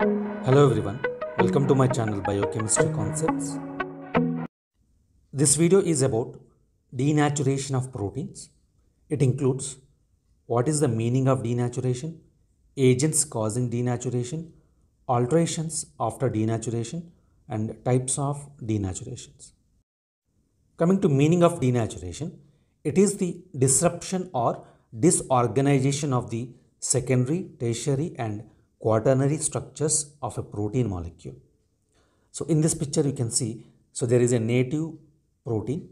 Hello everyone, welcome to my channel Biochemistry Concepts. This video is about denaturation of proteins. It includes what is the meaning of denaturation, agents causing denaturation, alterations after denaturation, and types of denaturations. Coming to meaning of denaturation, it is the disruption or disorganization of the secondary, tertiary, and quaternary structures of a protein molecule. So in this picture you can see, so there is a native protein.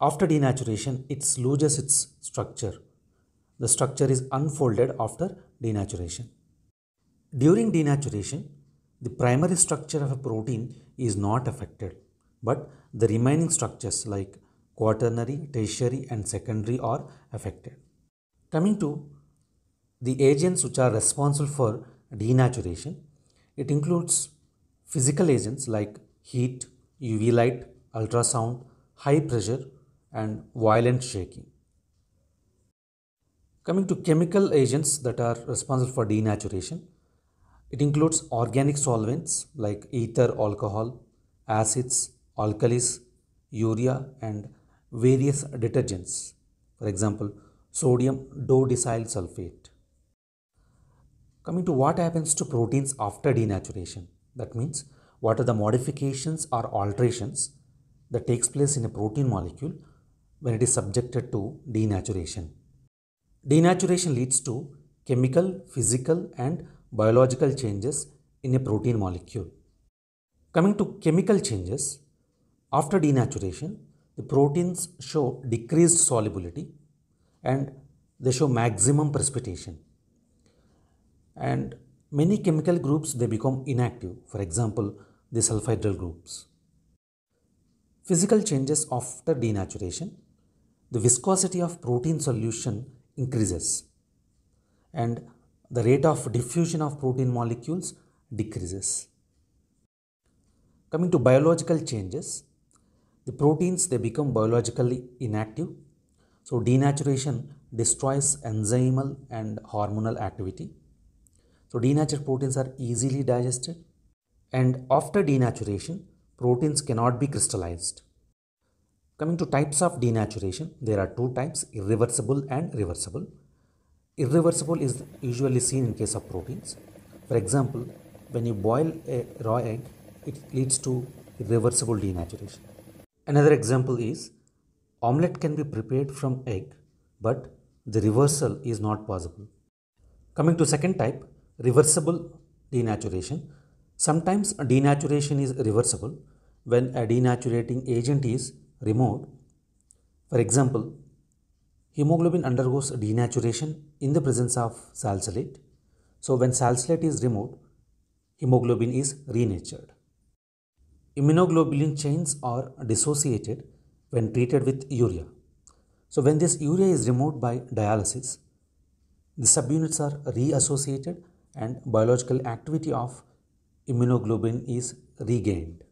After denaturation, it loses its structure. The structure is unfolded after denaturation. During denaturation, the primary structure of a protein is not affected, but the remaining structures like quaternary, tertiary, and secondary are affected. Coming to the agents which are responsible for denaturation, it includes physical agents like heat, UV light, ultrasound, high pressure, and violent shaking. Coming to chemical agents that are responsible for denaturation, it includes organic solvents like ether, alcohol, acids, alkalis, urea, and various detergents. For example, sodium dodecyl sulfate. Coming to what happens to proteins after denaturation. That means what are the modifications or alterations that takes place in a protein molecule when it is subjected to denaturation. Denaturation leads to chemical, physical and biological changes in a protein molecule. Coming to chemical changes, after denaturation, the proteins show decreased solubility and they show maximum precipitation. And many chemical groups they become inactive, for example, the sulfhydryl groups. Physical changes after denaturation, the viscosity of protein solution increases and the rate of diffusion of protein molecules decreases. Coming to biological changes, the proteins they become biologically inactive. So denaturation destroys enzymal and hormonal activity. So denatured proteins are easily digested and after denaturation proteins cannot be crystallized. Coming to types of denaturation, there are two types irreversible and reversible. Irreversible is usually seen in case of proteins. For example, when you boil a raw egg, it leads to irreversible denaturation. Another example is omelette can be prepared from egg, but the reversal is not possible. Coming to second type, reversible denaturation. Sometimes denaturation is reversible when a denaturating agent is removed. For example, hemoglobin undergoes denaturation in the presence of salicylate. So when salicylate is removed, hemoglobin is renatured. Immunoglobulin chains are dissociated when treated with urea. So when this urea is removed by dialysis, the subunits are reassociated and biological activity of immunoglobulin is regained.